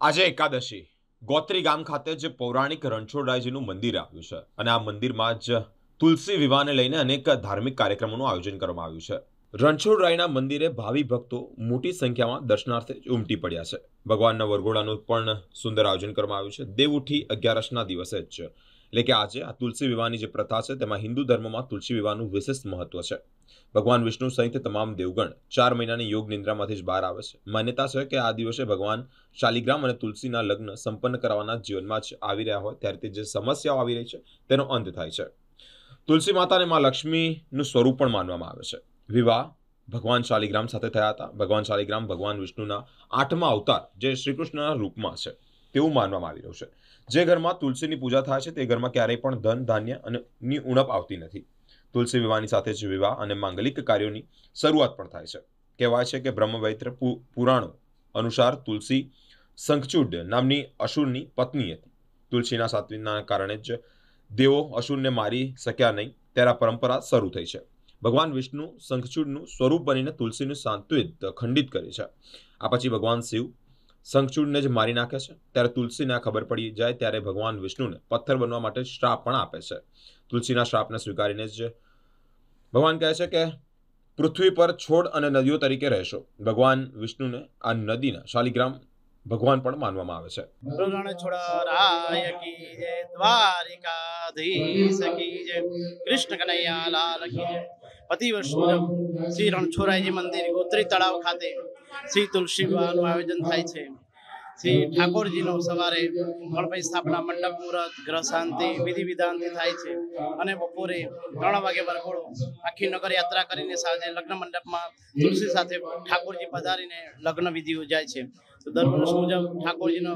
આજે એકાદશી. ગોત્રી ગામ ખાતે જે પૌરાણિક રણછોડરાયજીનું મંદિર આવ્યું છે અને આ મંદિરમાં જ તુલસી વિવાહને લઈને અનેક ધાર્મિક કાર્યક્રમોનું આયોજન કરવામાં આવ્યું છે. રણછોડરાયના મંદિરે ભાવિ ભક્તો મોટી સંખ્યામાં દર્શનાર્થે ઉમટી પડ્યા છે. ભગવાનના વરઘોડાનું પણ સુંદર આયોજન કરવામાં આવ્યું છે. દેવઉઠી અગિયારસના દિવસે જ. છે એટલે કે આજે આ તુલસી વિવાહની જે પ્રથા છે, તેમાં હિન્દુ ધર્મમાં તુલસી વિવાહનું વિશેષ મહત્વ છે. ભગવાન વિષ્ણુ સહિત તમામ દેવગણ ચાર મહિનાની યોગ નિંદ્રામાંથી જ બહાર આવે છે. માન્યતા છે કે આ દિવસે ભગવાન શાલિગ્રામ અને તુલસીના લગ્ન સંપન્ન કરવાના જીવનમાં જ આવી રહ્યા હોય. ત્યારે તે જે સમસ્યાઓ આવી રહી છે, તેનો અંત થાય છે. તુલસી માતાને માં લક્ષ્મીનું સ્વરૂપ પણ માનવામાં આવે છે. વિવાહ ભગવાન શાલિગ્રામ સાથે થયા હતા. ભગવાન શાલિગ્રામ ભગવાન વિષ્ણુના આઠમા અવતાર જે શ્રી કૃષ્ણના રૂપમાં છે, તેવું માનવામાં આવી રહ્યું છે. જે ઘરમાં તુલસીની પૂજા થાય છે, તે ઘરમાં ક્યારેય પણ ધન, ધાન્ય અને ની ઉણપ આવતી નથી. તુલસી વિવાહની સાથે જ વિવાહ અને માંગલિક કાર્યોની શરૂઆત પણ થાય છે. કહેવાય છે કે બ્રહ્મવૈત્ર પુરાણો અનુસાર તુલસી શંખચૂડ નામની અસુરની પત્ની હતી. તુલસીના સાત્વિના કારણે જ દેવો અસુરને મારી શક્યા નહીં ત્યારે પરંપરા શરૂ થઈ છે. ભગવાન વિષ્ણુ શંખચૂડનું સ્વરૂપ બનીને તુલસીનું સાંત્વિત ખંડિત કરે છે. આ પછી ભગવાન શિવ શંખચૂડને જ મારી નાખે છે. ત્યારે તુલસીને ખબર પડી જાય ત્યારે ભગવાન વિષ્ણુને પથ્થર બનવા માટે શ્રાપ પણ આપે છે. તુલસીના શ્રાપને સ્વીકારીને જ ભગવાન કહે છે કે પૃથ્વી પર છોડ અને નદીઓ તરીકે રહેશો. ભગવાન વિષ્ણુને આ નદીના શાલિગ્રામ ભગવાન પણ માનવામાં આવે છે. શ્રી રણછોરાયજી મંદિર ગોત્રી તળાવ ખાતે શ્રી તુલસી વિવાહનું આયોજન થાય છે. શ્રી ઠાકોરજીનો સવારે ગણપતિ સ્થાપના મંડપ, મુહૂર્ત, ગ્રહ શાંતિ વિધિ વિધાનથી થાય છે. અને બપોરે ત્રણ વાગે વરઘોડો આખી નગર યાત્રા કરીને સાંજે લગ્ન મંડપમાં તુલસી સાથે ઠાકોરજી પધારીને લગ્ન વિધિ યોજાય છે. દર વર્ષ મુજબ ઠાકોરજીનો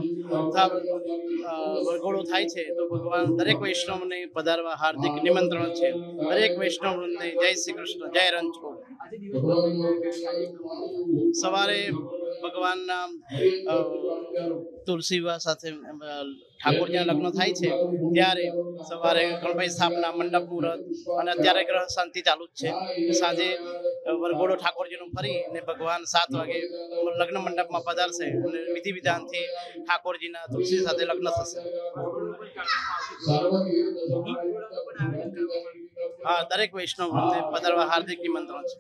વરઘોડો થાય છે. તો ભગવાન દરેક વૈષ્ણવને પધારવા હાર્દિક નિમંત્રણ છે. દરેક વૈષ્ણવ જય શ્રી કૃષ્ણ, જય રણછોડ. સવારે ભગવાનના અ, તુલસી સાથે ઠાકોરજીના લગ્ન થાય છે ત્યારે સવારે ગણપતિ સ્થાપના મંડપ મુહૂર્ત અને અત્યારે ગ્રહ શાંતિ ચાલુ જ છે. સાંજે વરઘોડો ઠાકોરજીનું ફરી અને ભગવાન સાત વાગે લગ્ન મંડપમાં પધારશે અને વિધિ વિધાનથી ઠાકોરજીના તુલસી સાથે લગ્ન થશે. હા દરેક વૈષ્ણવ પધારવા હાર્દિક નિમંત્રણ છે.